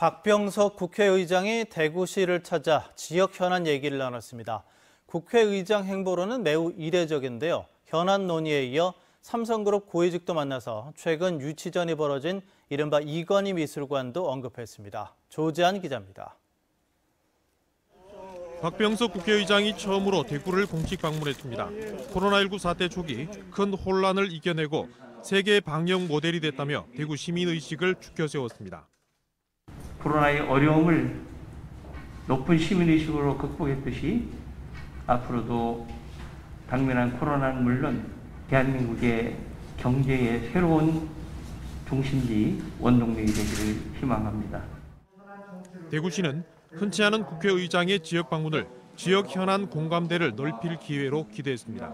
박병석 국회의장이 대구시를 찾아 지역 현안 얘기를 나눴습니다. 국회의장 행보로는 매우 이례적인데요. 현안 논의에 이어 삼성그룹 고위직도 만나서 최근 유치전이 벌어진 이른바 이건희 미술관도 언급했습니다. 조재한 기자입니다. 박병석 국회의장이 처음으로 대구를 공식 방문했습니다. 코로나19 사태 초기 큰 혼란을 이겨내고 세계 방역 모델이 됐다며 대구 시민 의식을 축켜 세웠습니다. 코로나의 어려움을 높은 시민의식으로 극복했듯이 앞으로도 당면한 코로나는 물론 대한민국의 경제의 새로운 중심지 원동력이 되기를 희망합니다. 대구시는 흔치 않은 국회의장의 지역 방문을 지역 현안 공감대를 넓힐 기회로 기대했습니다.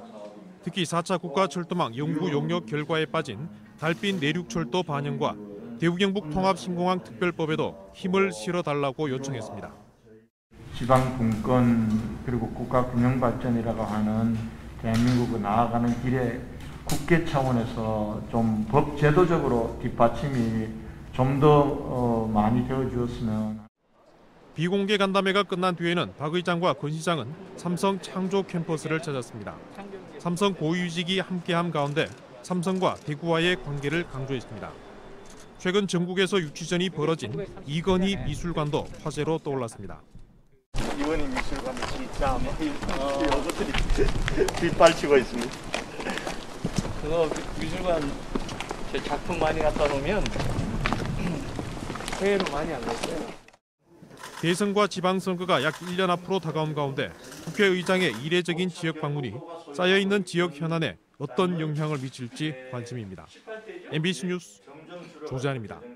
특히 4차 국가 철도망 연구 용역 결과에 빠진 달빛 내륙철도 반영과 대구 경북 통합신공항 특별법에도 힘을 실어달라고 요청했습니다. 지방 분권 그리고 국가 균형 발전이라고 하는 대한민국을 나아가는 길에 국회 차원에서 좀 법 제도적으로 뒷받침이 좀 더 많이 되어 주었으면 비공개 간담회가 끝난 뒤에는 박 의장과 권 시장은 삼성 창조 캠퍼스를 찾았습니다. 삼성 고위직이 함께함 가운데 삼성과 대구와의 관계를 강조했습니다. 최근 전국에서 유치전이 벌어진 이건희 미술관도 화제로 떠올랐습니다. 이원희 미술관이 진짜 이것들이 뒷발치고 있습니다. 그거 미술관 제 작품 많이 갖다 놓으면 해외로 많이 안 갔어요. 대선과 지방선거가 약 1년 앞으로 다가온 가운데 국회의장의 이례적인 지역 방문이 쌓여있는 지역 현안에 어떤 영향을 미칠지 관심입니다. MBC 뉴스 조재한입니다.